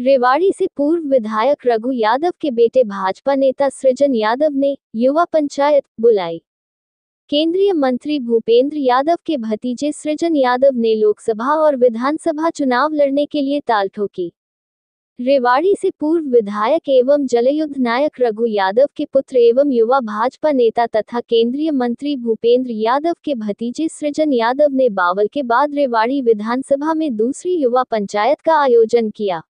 रेवाड़ी से पूर्व विधायक रघु यादव के बेटे भाजपा नेता सृजन यादव ने युवा पंचायत बुलाई। केंद्रीय मंत्री भूपेंद्र यादव के भतीजे सृजन यादव ने लोकसभा और विधानसभा चुनाव लड़ने के लिए ताल ठोकी। रेवाड़ी से पूर्व विधायक एवं जलयुद्ध नायक रघु यादव के पुत्र एवं युवा भाजपा नेता तथा केंद्रीय मंत्री भूपेंद्र यादव के भतीजे सृजन यादव ने बावल के बाद रेवाड़ी विधानसभा में दूसरी युवा पंचायत का आयोजन किया।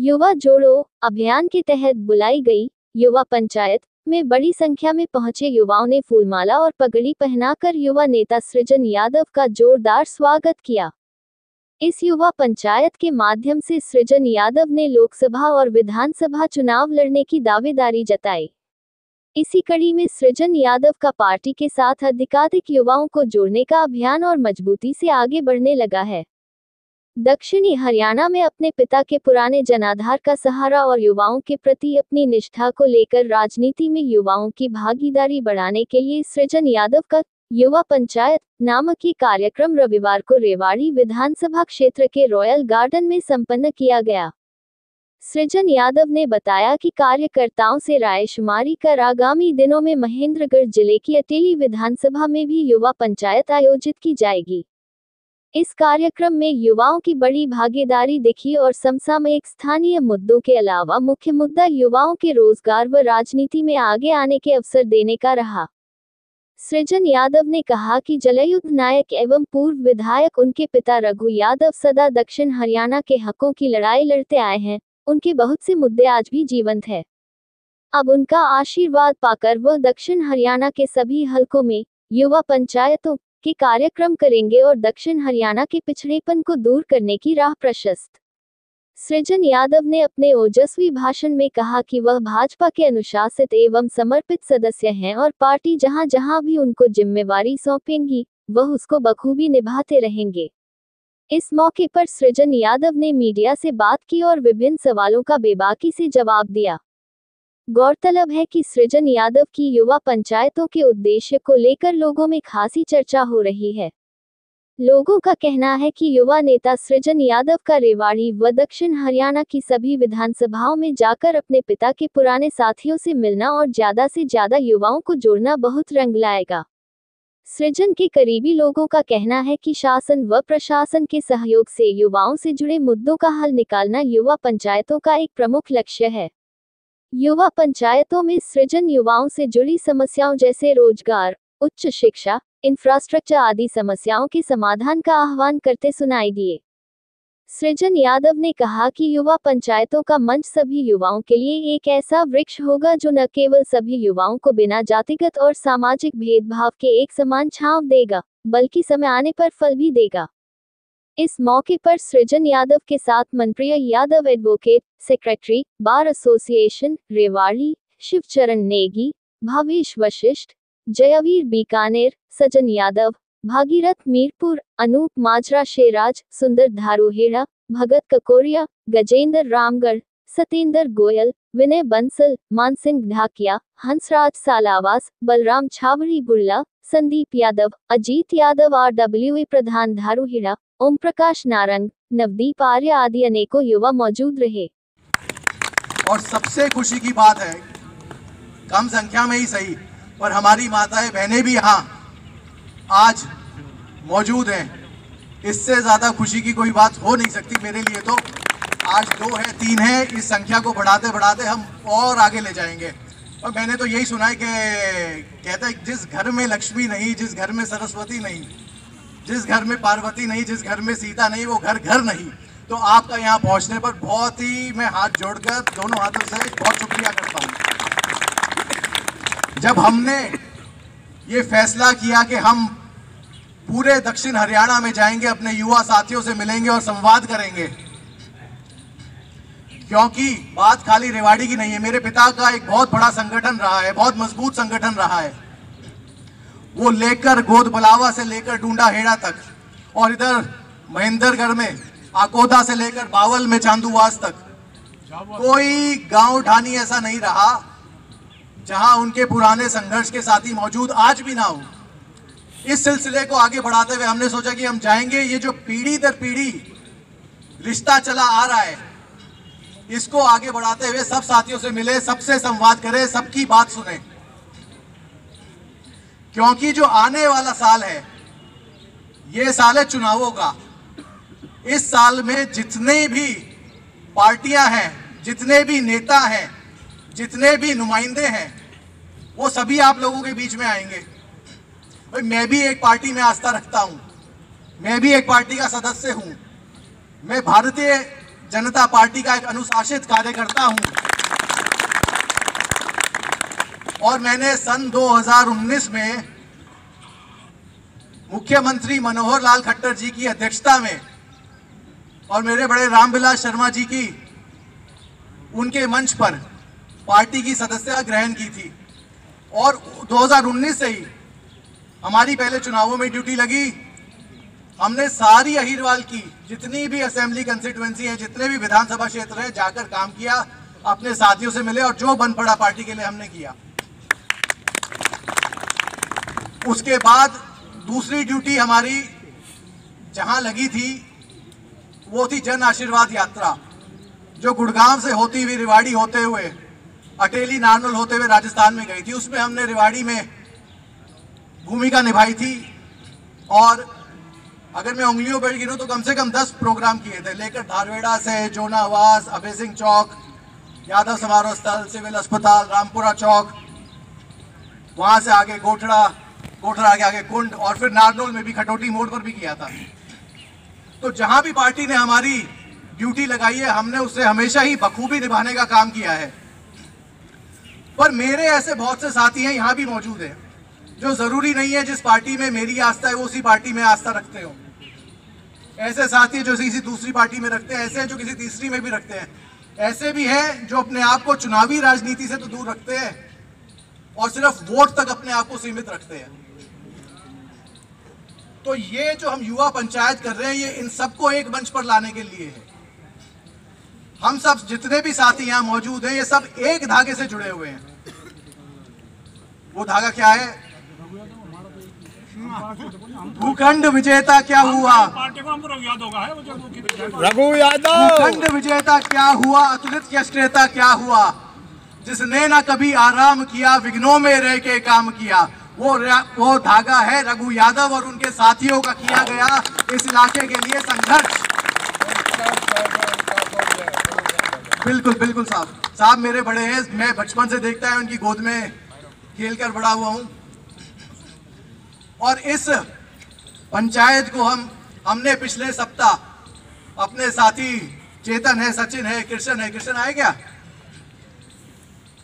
युवा जोड़ो, अभियान के तहत बुलाई गई युवा पंचायत में बड़ी संख्या में पहुँचे युवाओं ने फूलमाला और पगड़ी पहनाकर युवा नेता सृजन यादव का जोरदार स्वागत किया। इस युवा पंचायत के माध्यम से सृजन यादव ने लोकसभा और विधानसभा चुनाव लड़ने की दावेदारी जताई। इसी कड़ी में सृजन यादव का पार्टी के साथ अधिकाधिक युवाओं को जोड़ने का अभियान और मजबूती से आगे बढ़ने लगा है। दक्षिणी हरियाणा में अपने पिता के पुराने जनाधार का सहारा और युवाओं के प्रति अपनी निष्ठा को लेकर राजनीति में युवाओं की भागीदारी बढ़ाने के लिए सृजन यादव का युवा पंचायत नामक कार्यक्रम रविवार को रेवाड़ी विधानसभा क्षेत्र के रॉयल गार्डन में संपन्न किया गया। सृजन यादव ने बताया कि कार्यकर्ताओं से रायशुमारी कर आगामी दिनों में महेंद्रगढ़ ज़िले की अटेली विधानसभा में भी युवा पंचायत आयोजित की जाएगी। इस कार्यक्रम में युवाओं की बड़ी भागीदारी दिखी और समसामयिक स्थानीय मुद्दों के अलावा मुख्य मुद्दा युवाओं के रोज़गार व राजनीति में आगे आने के अवसर देने का रहा। सृजन यादव ने कहा कि जलयुद्ध नायक एवं पूर्व विधायक उनके पिता रघु यादव सदा दक्षिण हरियाणा के हकों की लड़ाई लड़ते आए हैं, उनके बहुत से मुद्दे आज भी जीवंत है। अब उनका आशीर्वाद पाकर वह दक्षिण हरियाणा के सभी हलकों में, युवा पंचायतों के कार्यक्रम करेंगे और दक्षिण हरियाणा के पिछड़ेपन को दूर करने की राह प्रशस्त। सृजन यादव ने अपने ओजस्वी भाषण में कहा कि वह भाजपा के अनुशासित एवं समर्पित सदस्य हैं और पार्टी जहाँ जहाँ भी उनको जिम्मेवारी सौंपेंगी, वह उसको बखूबी निभाते रहेंगे। इस मौके पर सृजन यादव ने मीडिया से बात की और विभिन्न सवालों का बेबाकी से जवाब दिया। गौरतलब है कि सृजन यादव की युवा पंचायतों के उद्देश्य को लेकर लोगों में खासी चर्चा हो रही है। लोगों का कहना है कि युवा नेता सृजन यादव का रेवाड़ी व दक्षिण हरियाणा की सभी विधानसभाओं में जाकर अपने पिता के पुराने साथियों से मिलना और ज़्यादा से ज़्यादा युवाओं को जोड़ना बहुत रंग लाएगा। सृजन के करीबी लोगों का कहना है कि शासन व प्रशासन के सहयोग से युवाओं से जुड़े मुद्दों का हल निकालना युवा पंचायतों का एक प्रमुख लक्ष्य है। युवा पंचायतों में सृजन युवाओं से जुड़ी समस्याओं जैसे रोज़गार, उच्च शिक्षा इंफ्रास्ट्रक्चर आदि समस्याओं के समाधान का आह्वान करते सुनाई दिए। सृजन यादव ने कहा कि युवा पंचायतों का मंच सभी युवाओं के लिए एक ऐसा वृक्ष होगा जो न केवल सभी युवाओं को बिना जातिगत और सामाजिक भेदभाव के एक समान छांव देगा, बल्कि समय आने पर फल भी देगा। इस मौके पर सृजन यादव के साथ Manpriya Yadav advocate secretary bar association Rewari, Shivcharan Negi, Bhavesh Vashishth, Jaivir Bikaner, Sajan Yadav, Bhagirath Mirpur, Anoop Majra Sheraj, Sundar Dharuhera, Bhagat Kakoriya, Gajendra Ramgarh, Satendra Goyal, Vinay Bansal, Mansingh Dhakiya, Hansraj Salawas, Balram Chhawari Bulla, Sandeep Yadav, Ajit Yadav R W प्रधान धारूहेड़ा ओम प्रकाश नारंग, नवदीप आर्य आदि अनेकों युवा मौजूद रहे। और सबसे खुशी की बात है, कम संख्या में ही सही और हमारी माताएँ, बहनें भी यहाँ आज मौजूद हैं। इससे ज़्यादा खुशी की कोई बात हो नहीं सकती मेरे लिए तो। आज दो है, तीन है, इस संख्या को बढ़ाते बढ़ाते हम और आगे ले जाएँगे। और मैंने तो यही सुना है कि कहता है, जिस घर में लक्ष्मी नहीं, जिस घर में सरस्वती नहीं जिस घर में पार्वती नहीं, जिस घर में सीता नहीं, वो घर घर नहीं। तो आपका यहाँ पहुँचने पर बहुत ही मैं हाथ जोड़कर दोनों हाथों से बहुत शुक्रिया करता हूँ। जब हमने ये फैसला किया कि हम पूरे दक्षिण हरियाणा में जाएँगे, अपने युवा साथियों से मिलेंगे और संवाद करेंगे, क्योंकि बात खाली रेवाड़ी की नहीं है। मेरे पिता का एक बहुत बड़ा संगठन रहा है, बहुत मज़बूत संगठन रहा है। वो लेकर गोद बलावा से लेकर डूडा हेड़ा तक, और इधर महेंद्रगढ़ में आकोदा से लेकर बावल में चांदूवास तक। कोई गाँव ढानी ऐसा नहीं रहा, जहाँ उनके पुराने संघर्ष के साथी मौजूद आज भी ना हो। इस सिलसिले को आगे बढ़ाते हुए हमने सोचा कि हम जाएँगे, ये जो पीढ़ी दर पीढ़ी रिश्ता चला आ रहा है, इसको आगे बढ़ाते हुए सब साथियों से मिले, सबसे संवाद करें, सबकी बात सुने। क्योंकि जो आने वाला साल है, ये साल है चुनावों का। इस साल में जितने भी पार्टियाँ हैं, जितने भी नेता हैं, जितने भी नुमाइंदे हैं, वो सभी आप लोगों के बीच में आएँगे। भाई, मैं भी एक पार्टी में आस्था रखता हूँ। मैं भी एक पार्टी का सदस्य हूँ। मैं भारतीय जनता पार्टी का एक अनुशासित कार्यकर्ता हूँ। और मैंने सन 2019 में मुख्यमंत्री मनोहर लाल खट्टर जी की अध्यक्षता में और मेरे बड़े रामविलास शर्मा जी की उनके मंच पर पार्टी की सदस्यता ग्रहण की थी। और 2019 से ही हमारी पहले चुनावों में ड्यूटी लगी। हमने सारी अहिरवाल की, जितनी भी असेंबली कंस्टिट्युएंसी है, जितने भी विधानसभा क्षेत्र है, जाकर काम किया, अपने साथियों से मिले और जो बन पड़ा पार्टी के लिए हमने किया। उसके बाद दूसरी ड्यूटी हमारी जहाँ लगी थी, वो थी जन आशीर्वाद यात्रा, जो गुड़गांव से होती हुई रिवाड़ी होते हुए, अटेली नारनौल होते हुए राजस्थान में गई थी। उसमें हमने रिवाड़ी में भूमिका निभाई थी और अगर मैं उंगलियों पर गिरूं तो कम से कम दस प्रोग्राम किए थे। लेकर धारवेड़ा से, जोनावास अभय सिंह चौक, यादव समारोह स्थल, सिविल अस्पताल, रामपुरा चौक, वहाँ से आगे गोठड़ा गोठड़ा के आगे कुंड, और फिर नारनोल में भी खटोटी मोड़ पर भी किया था। तो जहाँ भी पार्टी ने हमारी ड्यूटी लगाई है, हमने उसे हमेशा ही बखूबी निभाने का काम किया है। पर मेरे ऐसे बहुत से साथी हैं, यहाँ भी मौजूद हैं, जो ज़रूरी नहीं है जिस पार्टी में मेरी आस्था है, वो उसी पार्टी में आस्था रखते हो। ऐसे साथी जो किसी दूसरी पार्टी में रखते हैं, ऐसे जो किसी तीसरी में भी रखते हैं। ऐसे भी हैं जो अपने आप को चुनावी राजनीति से तो दूर रखते हैं, और सिर्फ़ वोट तक अपने आप को सीमित रखते हैं। तो ये जो हम युवा पंचायत कर रहे हैं ये इन सबको एक मंच पर लाने के लिए है। हम सब जितने भी साथी यहाँ मौजूद हैं ये सब एक धागे से जुड़े हुए हैं। वो धागा क्या है? भूखंड विजेता क्या हुआ? है रघु यादव! भूखंड विजेता क्या हुआ? अतुलित क्या हुआ? जिसने ना कभी आराम किया विघ्नों में रह के काम किया। वो वो धागा है रघु यादव और उनके साथियों का किया गया इस इलाके के लिए संघर्ष। बिल्कुल बिल्कुल साहब। साहब मेरे बड़े हैं, मैं बचपन से देखता है उनकी गोद में खेल कर बड़ा हुआ हूँ। और इस पंचायत को हम, हमने पिछले सप्ताह अपने साथी चेतन है, सचिन है, कृष्ण है। कृष्ण आए क्या?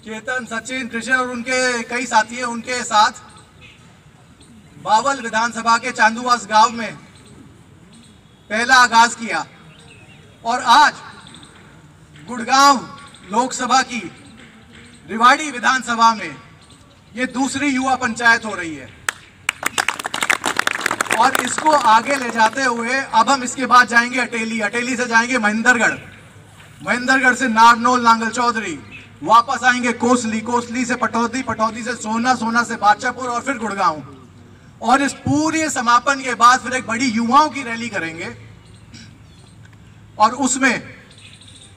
चेतन, सचिन, कृष्ण और उनके कई साथी हैं, उनके साथ बावल विधानसभा के चांदूवास गाँव में पहला आगाज़ किया और आज गुड़गांव लोकसभा की रिवाड़ी विधानसभा में ये दूसरी युवा पंचायत हो रही है। और इसको आगे ले जाते हुए अब हम इसके बाद जाएँगे अटेली। अटेली से जाएँगे महेंद्रगढ़। महेंद्रगढ़ से नारनौल नांगल चौधरी। वापस आएँगे कोसली। कोसली से पटौदी पटौदी से सोना सोना से बादशाहपुर और फिर गुड़गांव। और इस पूरे समापन के बाद फिर एक बड़ी युवाओं की रैली करेंगे। और उसमें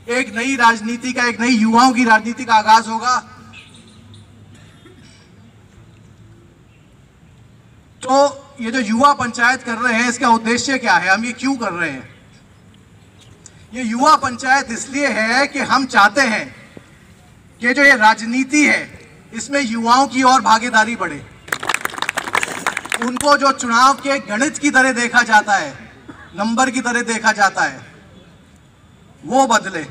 एक नई राजनीति का, एक नई युवाओं की राजनीति का आगाज़ होगा। तो ये जो युवा पंचायत कर रहे हैं, इसका उद्देश्य क्या है? हम ये क्यों कर रहे हैं? ये युवा पंचायत इसलिए है कि हम चाहते हैं कि जो ये राजनीति है, इसमें युवाओं की और भागीदारी बढ़े। उनको जो चुनाव के गणित की तरह देखा जाता है, नंबर की तरह देखा जाता है, वो बदले।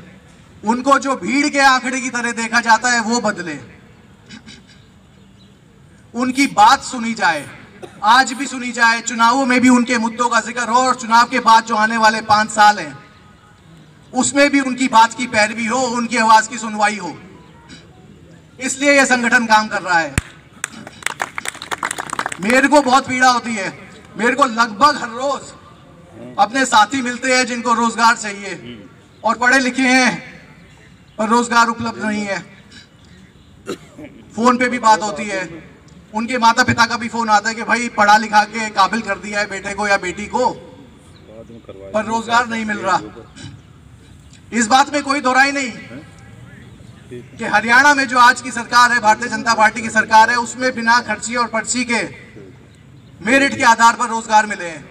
उनको जो भीड़ के आंकड़े की तरह देखा जाता है, वो बदले। उनकी बात सुनी जाए, आज भी सुनी जाए, चुनावों में भी उनके मुद्दों का ज़िक्र हो और चुनाव के बाद जो आने वाले पाँच साल हैं, उसमें भी उनकी बात की पैरवी हो, उनकी आवाज़ की सुनवाई हो। इसलिए यह संगठन काम कर रहा है। मेरे को बहुत पीड़ा होती है। मेरे को लगभग हर रोज अपने साथी मिलते हैं जिनको रोज़गार चाहिए और पढ़े लिखे हैं, पर रोज़गार उपलब्ध नहीं है। फ़ोन पे भी बात होती है। उनके माता पिता का भी फ़ोन आता है कि भाई पढ़ा लिखा के काबिल कर दिया है बेटे को या बेटी को, पर रोज़गार नहीं मिल रहा। इस बात में कोई दोहराई नहीं कि हरियाणा में जो आज की सरकार है, भारतीय जनता पार्टी की सरकार है, उसमें बिना खर्ची और पर्ची के मेरिट के आधार पर रोज़गार मिले हैं।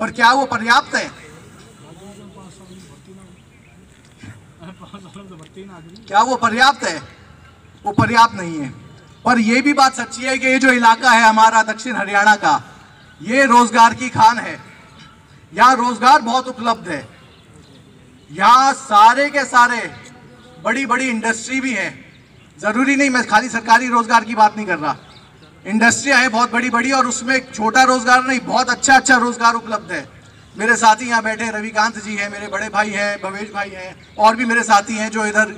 और क्या वो पर्याप्त है? क्या वो पर्याप्त है? वो पर्याप्त नहीं है। पर यह भी बात सच्ची है कि ये जो इलाका है हमारा दक्षिण हरियाणा का, ये रोज़गार की खान है। यहाँ रोज़गार बहुत उपलब्ध है। यहाँ सारे के सारे बड़ी बड़ी इंडस्ट्री भी है। ज़रूरी नहीं, मैं खाली सरकारी रोज़गार की बात नहीं कर रहा। इंडस्ट्रियाँ हैं बहुत बड़ी बड़ी और उसमें छोटा रोज़गार नहीं, बहुत अच्छा अच्छा रोज़गार उपलब्ध है। मेरे साथी यहाँ बैठे रविकांत जी हैं, मेरे बड़े भाई हैं, भवेश भाई हैं, और भी मेरे साथी हैं जो इधर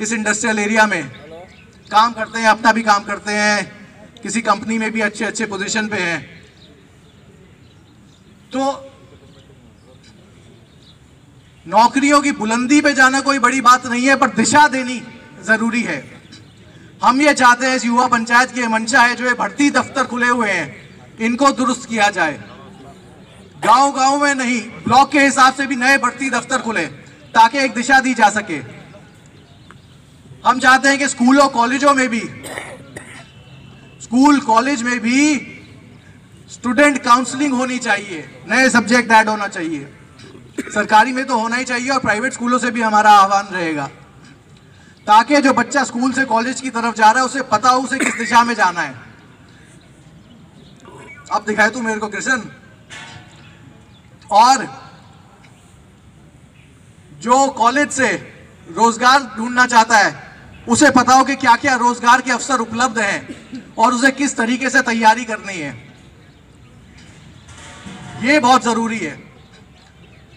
इस इंडस्ट्रियल एरिया में काम करते हैं, अपना भी काम करते हैं, किसी कंपनी में भी अच्छे अच्छे पोजीशन पे हैं। तो नौकरियों की बुलंदी पे जाना कोई बड़ी बात नहीं है, पर दिशा देनी ज़रूरी है। हम ये चाहते हैं इस युवा पंचायत की मंशा है जो ये भर्ती दफ्तर खुले हुए हैं, इनको दुरुस्त किया जाए। गाँव गाँव में नहीं, ब्लॉक के हिसाब से भी नए भर्ती दफ्तर खुले, ताकि एक दिशा दी जा सके। हम चाहते हैं कि स्कूलों कॉलेजों में भी, स्कूल, कॉलेज में भी स्टूडेंट काउंसलिंग होनी चाहिए, नए सब्जेक्ट ऐड होना चाहिए। सरकारी में तो होना ही चाहिए और प्राइवेट स्कूलों से भी हमारा आह्वान रहेगा। ताकि जो बच्चा स्कूल से कॉलेज की तरफ़ जा रहा है, उसे पता हो उसे किस दिशा में जाना है। अब दिखाए तू मेरे को कृष्ण। और जो कॉलेज से रोज़गार ढूंढना चाहता है, उसे पता हो कि क्या क्या रोज़गार के अवसर उपलब्ध हैं और उसे किस तरीके से तैयारी करनी है। ये बहुत ज़रूरी है।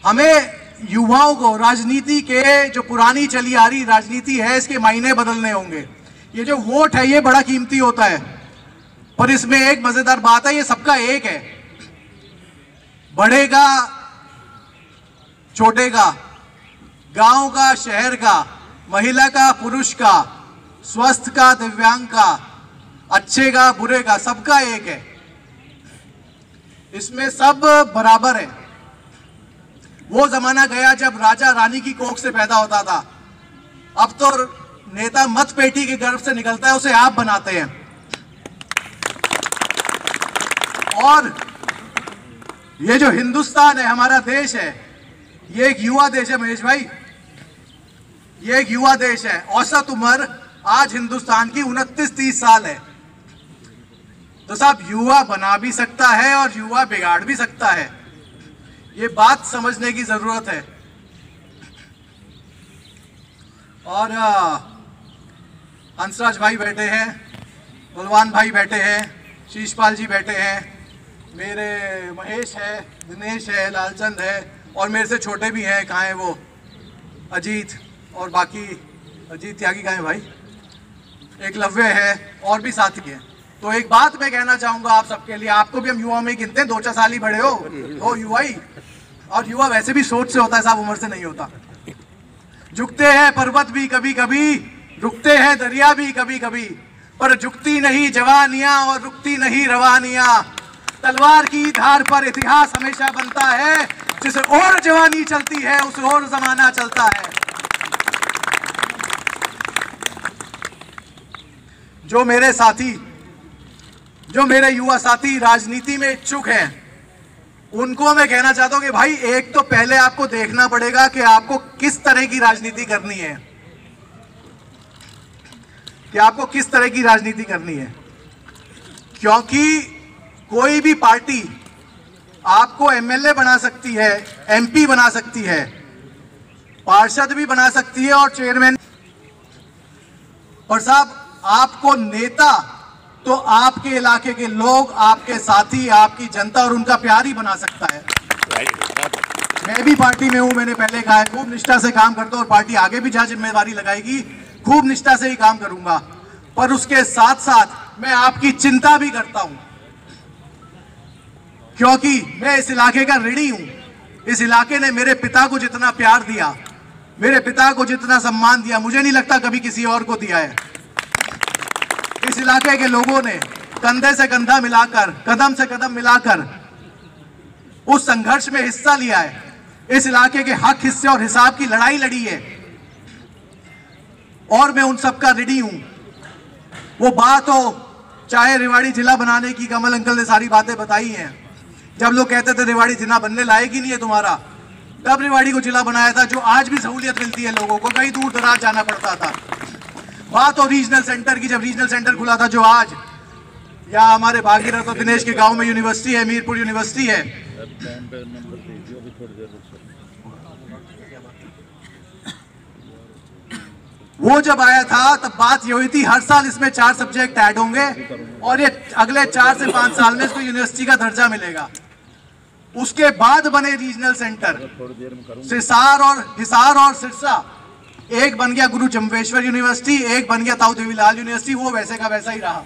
हमें युवाओं को, राजनीति के जो पुरानी चली आ रही राजनीति है, इसके मायने बदलने होंगे। ये जो वोट है, ये बड़ा कीमती होता है। पर इसमें एक मज़ेदार बात है, ये सबका एक है। बड़े का छोटे का गाँव का, शहर का, महिला का, पुरुष का, स्वस्थ का, दिव्यांग का, अच्छे का, बुरे का, सबका एक है। इसमें सब बराबर है। वो जमाना गया जब राजा रानी की कोख से पैदा होता था। अब तो नेता मत पेटी के गर्भ से निकलता है, उसे आप बनाते हैं। और ये जो हिंदुस्तान है, हमारा देश है, ये एक युवा देश है, महेश भाई। ये एक युवा देश है। औसत उम्र आज हिंदुस्तान की उनतीस तीस साल है। तो साहब, युवा बना भी सकता है और युवा बिगाड़ भी सकता है। ये बात समझने की ज़रूरत है। और हंसराज भाई बैठे हैं, बलवान भाई बैठे हैं, शीशपाल जी बैठे हैं, मेरे महेश है, दिनेश है, लालचंद है, और मेरे से छोटे भी हैं, कहाँ हैं वो? अजीत और बाकी अजीत त्यागी कहाँ हैं भाई? एक लव्य है, और भी साथी हैं। तो एक बात मैं कहना चाहूँगा आप सबके लिए, आपको भी हम युवा में गिनते हैं दो चार साल ही बड़े हो हो युवा ही। और युवा वैसे भी सोच से होता है, साहब उम्र से नहीं होता। झुकते हैं पर्वत भी कभी कभी रुकते हैं दरिया भी कभी कभी पर झुकती नहीं जवानियाँ और रुकती नहीं रवानियाँ। तलवार की धार पर इतिहास हमेशा बनता है, जिस और जवानी चलती है, उस और जमाना चलता है। जो मेरे साथी जो मेरे युवा साथी राजनीति में इच्छुक हैं, उनको मैं कहना चाहता हूँ कि भाई, एक तो पहले आपको देखना पड़ेगा कि आपको किस तरह की राजनीति करनी है। कि आपको किस तरह की राजनीति करनी है। क्योंकि कोई भी पार्टी आपको एमएलए बना सकती है, एमपी बना सकती है, पार्षद भी बना सकती है और चेयरमैन। और साहब, आपको नेता तो आपके इलाके के लोग, आपके साथी, आपकी जनता और उनका प्यार ही बना सकता है। मैं भी पार्टी में हूँ, मैंने पहले कहा है, खूब निष्ठा से काम करता हूँ और पार्टी आगे भी जहाँ ज़िम्मेदारी लगाएगी, खूब निष्ठा से ही काम करूँगा। पर उसके साथ साथ मैं आपकी चिंता भी करता हूँ, क्योंकि मैं इस इलाके का ऋणी हूँ। इस इलाके ने मेरे पिता को जितना प्यार दिया, मेरे पिता को जितना सम्मान दिया, मुझे नहीं लगता कभी किसी और को दिया है। इस इलाके के लोगों ने कंधे से कंधा मिलाकर, कदम से कदम मिलाकर उस संघर्ष में हिस्सा लिया है। इस इलाके के हक हिस्से और हिसाब की लड़ाई लड़ी है। और मैं उन सबका रेडी हूँ। वो बात हो, चाहे रेवाड़ी जिला बनाने की, कमल अंकल ने सारी बातें बताई हैं। जब लोग कहते थे, रेवाड़ी जिला बनने लायक ही नहीं है तुम्हारा। तब रेवाड़ी को जिला बनाया था, जो आज भी सहूलियत मिलती है लोगों को। कहीं दूर दराज जाना पड़ता था। बात हो रीजनल सेंटर की, जब रीजनल सेंटर खुला था जो आज, या हमारे भागीरथ और दिनेश के गाँव में यूनिवर्सिटी है, मीरपुर यूनिवर्सिटी है। वो जब आया था, तब बात ये हुई थी, हर साल इसमें चार सब्जेक्ट ऐड होंगे, और ये अगले चार से पाँच साल में इसको यूनिवर्सिटी का दर्जा मिलेगा। उसके बाद बने रीजनल सेंटर सिसार और, हिसार और सिरसा। एक बन गया गुरु जम्बेश्वर यूनिवर्सिटी, एक बन गया ताऊ देवीलाल यूनिवर्सिटी, वो वैसे का वैसा ही रहा।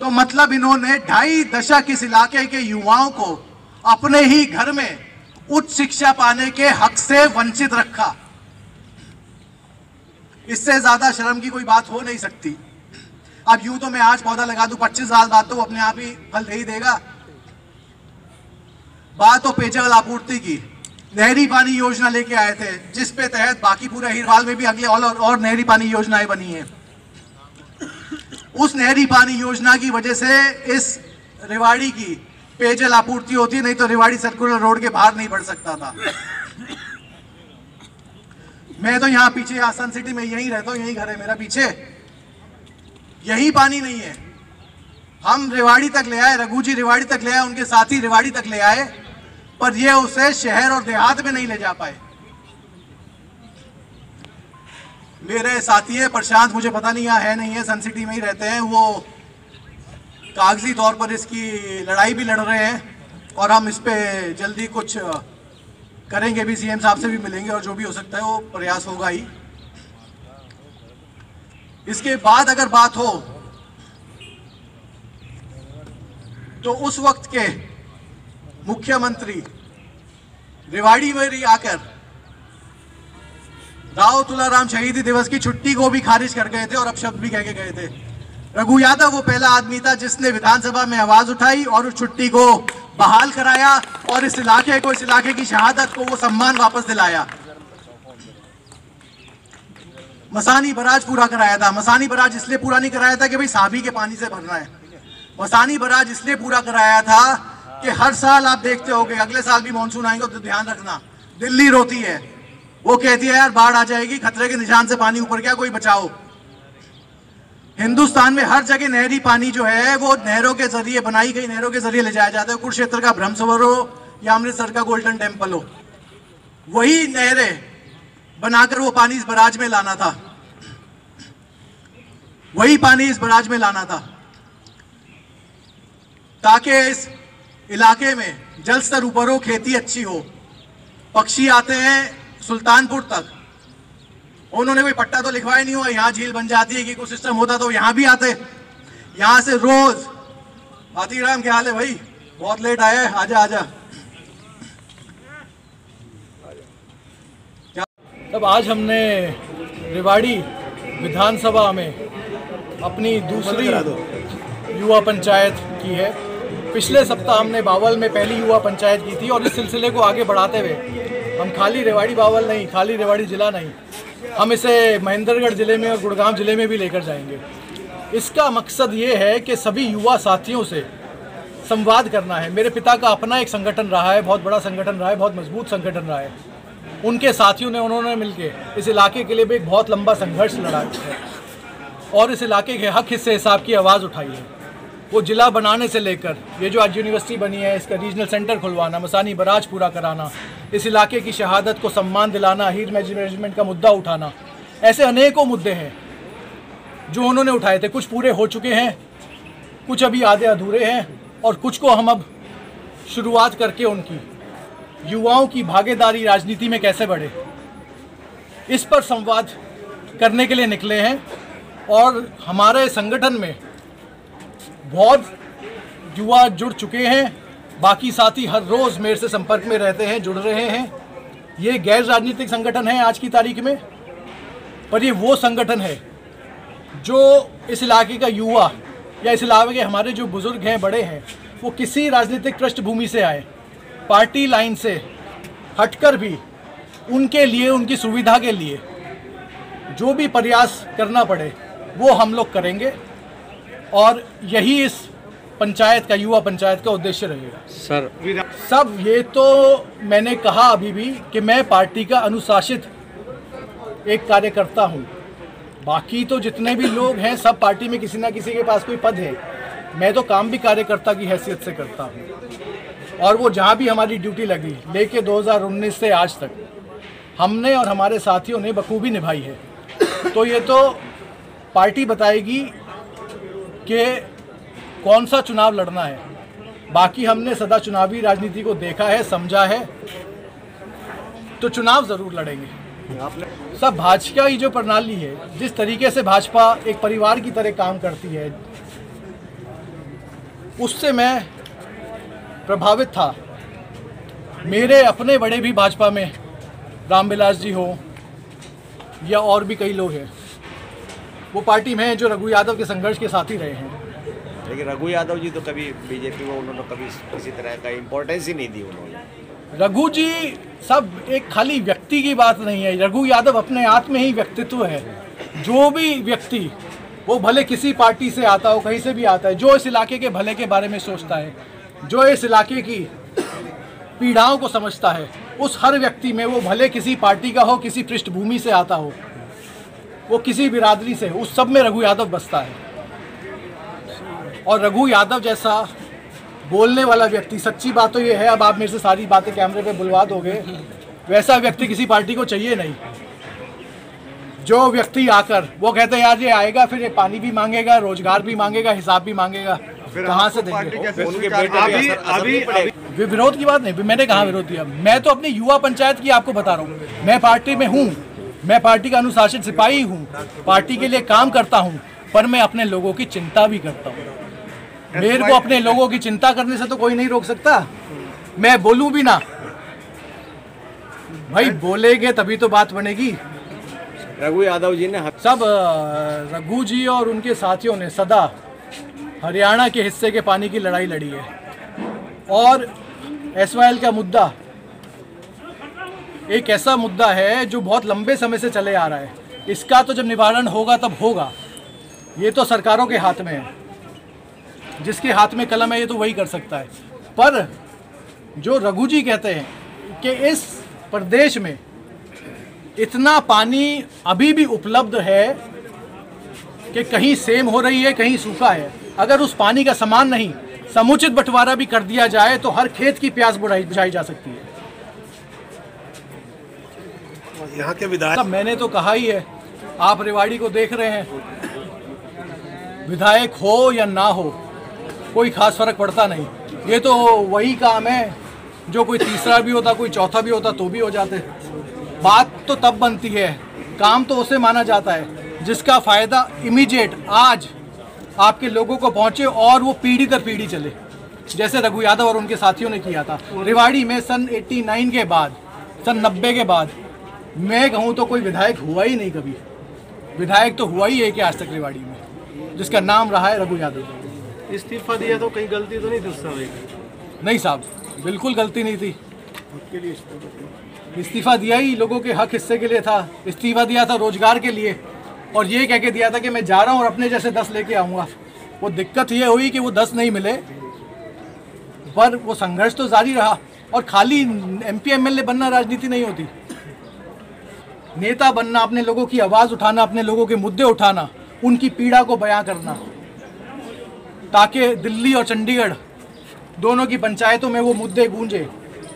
तो मतलब इन्होंने ढाई दशक इस इलाके के युवाओं को अपने ही घर में उच्च शिक्षा पाने के हक से वंचित रखा। इससे ज़्यादा शर्म की कोई बात हो नहीं सकती। अब यूँ तो मैं आज पौधा लगा दूँ, पच्चीस साल बाद तो अपने आप ही फल दे ही देगा। बात हो पेयजल आपूर्ति की। नहरी पानी योजना लेके आए थे जिस पे तहत बाकी पूरे हिरवाल में भी अगले और, और नहरी पानी योजनाएँ बनी हैं। उस नहरी पानी योजना की वजह से इस रेवाड़ी की पेयजल आपूर्ति होती नहीं तो रेवाड़ी सर्कुलर रोड के बाहर नहीं बढ़ सकता था। मैं तो यहाँ पीछे आसान सिटी में यहीं रहता हूँ यही घर है मेरा पीछे। यही पानी नहीं है। हम रेवाड़ी तक ले आए रघु जी रेवाड़ी तक ले आए उनके साथी रेवाड़ी तक ले आए। पर ये उसे शहर और देहात में नहीं ले जा पाए। मेरे साथी है प्रशांत, मुझे पता नहीं, यहाँ है नहीं है सन सिटी में ही रहते हैं। वो कागज़ी तौर पर इसकी लड़ाई भी लड़ रहे हैं और हम इस पर जल्दी कुछ करेंगे भी। सीएम साहब से भी मिलेंगे और जो भी हो सकता है, वो प्रयास होगा ही। इसके बाद अगर बात हो तो उस वक्त के मुख्यमंत्री, रेवाड़ी में आकर राव तुलाराम शहीदी दिवस की छुट्टी को भी खारिज कर गए थे और अपशब्द भी कह के गए थे। रघु यादव, वो पहला आदमी था जिसने विधानसभा में आवाज़ उठाई और उस छुट्टी को बहाल कराया और इस इलाके को, इस इलाके की शहादत को वो सम्मान वापस दिलाया। मसानी बराज पूरा कराया था। मसानी बराज इसलिए पूरा नहीं कराया था कि भाई साबी के पानी से भरना है। मसानी बराज इसलिए पूरा कराया था कि हर साल आप देखते हो अगले साल भी मानसून आएँगे तो ध्यान रखना। दिल्ली रोती है। वो कहती है, यार, बाढ़ आ जाएगी, खतरे के निशान से पानी ऊपर क्या कोई बचाओ। हिंदुस्तान में हर जगह नहरी पानी जो है, वो नहरों के ज़रिए बनाई गई, नहरों के ज़रिए ले जाया जाता है। कुरुक्षेत्र का ब्रह्म सरोवर हो या अमृतसर का गोल्डन टेंपल हो, वही नहरें बनाकर वो पानी इस बराज में लाना था। वही पानी इस बराज में लाना था। ताकि इस इलाके में जल स्तर ऊपर हो खेती अच्छी हो पक्षी आते हैं सुल्तानपुर तक। उन्होंने कोई पट्टा तो लिखवाया नहीं हुआ यहाँ झील बन जाती है कि कुछ सिस्टम होता तो यहाँ भी आते। यहाँ से रोज हाथीराम क्या हाल है भाई? बहुत लेट आए आजा आजा। तब आज हमने रेवाड़ी विधानसभा में अपनी दूसरी युवा पंचायत की है। पिछले सप्ताह हमने बावल में पहली युवा पंचायत की थी और इस सिलसिले को आगे बढ़ाते हुए हम खाली रेवाड़ी बावल नहीं, खाली रेवाड़ी ज़िला नहीं, हम इसे महेंद्रगढ़ ज़िले में और गुड़गांव ज़िले में भी लेकर जाएँगे। इसका मकसद ये है कि सभी युवा साथियों से संवाद करना है। मेरे पिता का अपना एक संगठन रहा है, बहुत बड़ा संगठन रहा है, बहुत मज़बूत संगठन रहा है। उनके साथियों ने, उन्होंने मिलके इस इलाके के लिए भी एक बहुत लंबा संघर्ष लड़ा है और इस इलाके के हक हिस्से हिसाब की आवाज़ उठाई है। वो ज़िला बनाने से लेकर, ये जो आज यूनिवर्सिटी बनी है, इसका रीजनल सेंटर खुलवाना, मसानी बराज पूरा कराना, इस इलाके की शहादत को सम्मान दिलाना, हीर मैनेजमेंट का मुद्दा उठाना, ऐसे अनेकों मुद्दे हैं जो उन्होंने उठाए थे। कुछ पूरे हो चुके हैं, कुछ अभी आधे अधूरे हैं और कुछ को हम अब शुरुआत करके उनकी, युवाओं की भागीदारी राजनीति में कैसे बढ़े, इस पर संवाद करने के लिए निकले हैं और हमारे संगठन में बहुत युवा जुड़ चुके हैं। बाकी साथी हर रोज़ मेरे से संपर्क में रहते हैं, जुड़ रहे हैं। ये गैर राजनीतिक संगठन है आज की तारीख में, पर ये वो संगठन है जो इस इलाके का युवा या इस इलाके के हमारे जो बुज़ुर्ग हैं, बड़े हैं, वो किसी राजनीतिक पृष्ठभूमि से आए, पार्टी लाइन से हटकर भी उनके लिए, उनकी सुविधा के लिए जो भी प्रयास करना पड़े, वो हम लोग करेंगे। और यही इस पंचायत का युवा पंचायत का उद्देश्य रहेगा। सर सब ये तो मैंने कहा अभी भी कि मैं पार्टी का अनुशासित एक कार्यकर्ता हूँ। बाकी तो जितने भी लोग हैं सब पार्टी में किसी ना किसी के पास कोई पद है। मैं तो काम भी कार्यकर्ता की हैसियत से करता हूँ। और वो जहाँ भी हमारी ड्यूटी लगी लेके 2019 से आज तक हमने और हमारे साथियों ने बखूबी निभाई है। तो ये तो पार्टी बताएगी कि कौन सा चुनाव लड़ना है। बाकी हमने सदा चुनावी राजनीति को देखा है, समझा है तो चुनाव ज़रूर लड़ेंगे। सब भाजपा की जो प्रणाली है, जिस तरीके से भाजपा एक परिवार की तरह काम करती है, उससे मैं प्रभावित था। मेरे अपने बड़े भी भाजपा में, रामविलास जी हो, या और भी कई लोग हैं। वो पार्टी में हैं जो रघु यादव के संघर्ष के साथ ही रहे हैं। लेकिन रघु यादव जी तो कभी बीजेपी में उन्होंने कभी किसी तरह का इम्पोर्टेंस ही नहीं दी उन्होंने। रघु जी सब एक खाली व्यक्ति की बात नहीं है। रघु यादव अपने आप में ही व्यक्तित्व है। जो भी व्यक्ति वो भले किसी पार्टी से आता हो कहीं से भी आता है जो इस इलाके के भले के बारे में सोचता है जो इस इलाके की पीड़ाओं को समझता है उस हर व्यक्ति में वो भले किसी पार्टी का हो किसी पृष्ठभूमि से आता हो वो किसी बिरादरी से उस सब में रघु यादव बसता है। और रघु यादव जैसा बोलने वाला व्यक्ति सच्ची बात तो ये है अब आप मेरे से सारी बातें कैमरे पे बुलवा दोगे वैसा व्यक्ति किसी पार्टी को चाहिए नहीं। जो व्यक्ति आकर वो कहते हैं यार ये आएगा फिर ये पानी भी मांगेगा रोज़गार भी मांगेगा हिसाब भी मांगेगा कहाँ से देंगे? विरोध की बात नहीं मैंने कहा विरोध किया? मैं तो अपनी युवा पंचायत की आपको बता रहा हूँ। मैं पार्टी में हूँ मैं पार्टी का अनुशासित सिपाही हूँ पार्टी के लिए काम करता हूँ पर मैं अपने लोगों की चिंता भी करता हूँ। मेरे को अपने लोगों की चिंता करने से तो कोई नहीं रोक सकता। मैं बोलूँ भी ना। भाई बोलेंगे तभी तो बात बनेगी। रघु यादव जी ने सब रघु जी और उनके साथियों ने सदा हरियाणा के हिस्से के पानी की लड़ाई लड़ी है। और एसवाईएल का मुद्दा एक ऐसा मुद्दा है जो बहुत लंबे समय से चले आ रहा है। इसका तो जब निवारण होगा, तब होगा। ये तो सरकारों के हाथ में है। जिसके हाथ में कलम है, ये तो वही कर सकता है। पर जो रघु जी कहते हैं कि इस प्रदेश में इतना पानी अभी भी उपलब्ध है कि कहीं सेम हो रही है, कहीं सूखा है। अगर उस पानी का समान नहीं, समुचित बंटवारा भी कर दिया जाए तो हर खेत की प्यास बुझाई बुझाई जा सकती है। यहाँ के विधायक मैंने तो कहा ही है आप रेवाड़ी को देख रहे हैं। विधायक हो या ना हो कोई खास फ़र्क पड़ता नहीं। ये तो वही काम है जो कोई तीसरा भी होता कोई चौथा भी होता तो भी हो जाते। बात तो तब बनती है काम तो उसे माना जाता है जिसका फ़ायदा इमीडिएट आज आपके लोगों को पहुँचे और वो पीढ़ी दर पीढ़ी चले। जैसे रघु यादव और उनके साथियों ने किया था। रेवाड़ी में सन 89 के बाद सन 90 के बाद मैं कहूँ तो कोई विधायक हुआ ही नहीं कभी। विधायक तो हुआ ही है कि आज तक रेवाड़ी में जिसका नाम रहा है रघु यादव। इस्तीफा दिया तो कहीं गलती तो नहीं थी उस समय? नहीं साहब बिल्कुल गलती नहीं थी। इस्तीफा दिया। ही लोगों के हक हिस्से के लिए था इस्तीफा दिया था रोज़गार के लिए। और ये कह के दिया था कि मैं जा रहा हूँ और अपने जैसे दस लेके आऊँगा। वो दिक्कत ये हुई कि वो दस नहीं मिले पर वो संघर्ष तो जारी रहा। और खाली एम पी बनना राजनीति नहीं होती। नेता बनना अपने लोगों की आवाज़ उठाना अपने लोगों के मुद्दे उठाना उनकी पीड़ा को बयां करना। ताकि दिल्ली और चंडीगढ़ दोनों की पंचायतों में वो मुद्दे गूंजे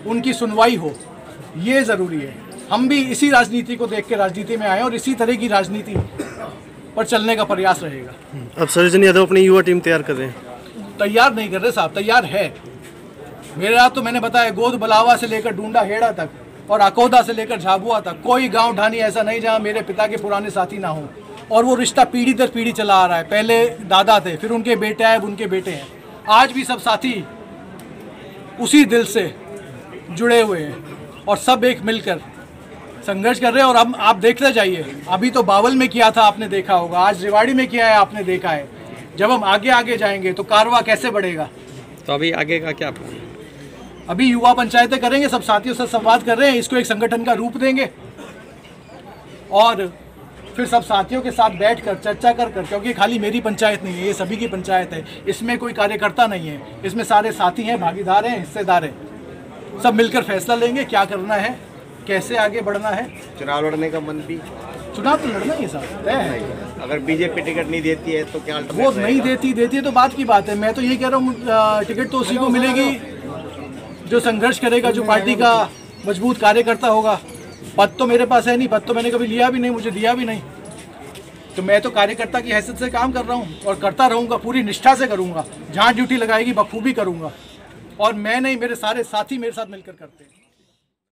उनकी सुनवाई हो। ये ज़रूरी है। हम भी इसी राजनीति को देख के राजनीति में आए और इसी तरह की राजनीति पर चलने का प्रयास रहेगा। अब सृजन यादव अपनी युवा टीम तैयार कर रहे हैं। तैयार नहीं कर रहे साहब तैयार है। मेरे मेरा तो मैंने बताया गोद बलावा से लेकर डूंडा हेड़ा तक। और अकोदा से लेकर झाबुआ तक, कोई गाँव ढानी ऐसा नहीं जहाँ मेरे पिता के पुराने साथी ना हो। और वो रिश्ता पीढ़ी दर पीढ़ी चला आ रहा है। पहले दादा थे, फिर उनके बेटे आए उनके बेटे हैं। आज भी सब साथी उसी दिल से जुड़े हुए हैं और सब एक मिलकर संघर्ष कर रहे हैं। और अब आप देखते जाइए, अभी तो बावल में किया था, आपने देखा होगा। आज रेवाड़ी में किया है, आपने देखा है। जब हम आगे आगे जाएँगे तो कारवा कैसे बढ़ेगा? तो अभी आगे का क्या प्लान? अभी युवा पंचायतें करेंगे सब साथियों से संवाद कर रहे हैं इसको एक संगठन का रूप देंगे। और फिर सब साथियों के साथ बैठकर चर्चा कर कर क्योंकि खाली मेरी पंचायत नहीं है ये सभी की पंचायत है इसमें कोई कार्यकर्ता नहीं है इसमें सारे साथी हैं भागीदार हैं हिस्सेदार हैं। सब मिलकर फैसला लेंगे क्या करना है कैसे आगे बढ़ना है। चुनाव लड़ने का मन भी चुनाव तो लड़ना ही साहब तय अगर बीजेपी टिकट नहीं देती है तो क्या वो नहीं देती देती है तो बात की बात है। मैं तो यही कह रहा हूँ टिकट तो उसी को मिलेगी। जो संघर्ष करेगा, जो पार्टी का मज़बूत कार्यकर्ता होगा, पद तो मेरे पास है नहीं, पद तो मैंने कभी लिया भी नहीं, मुझे दिया भी नहीं। तो मैं तो कार्यकर्ता की हैसियत से काम कर रहा हूँ और करता रहूँगा, पूरी निष्ठा से करूँगा, जहाँ ड्यूटी लगाएगी, बखूबी करूँगा। और मैं नहीं, मेरे सारे साथी मेरे साथ मिलकर करते हैं।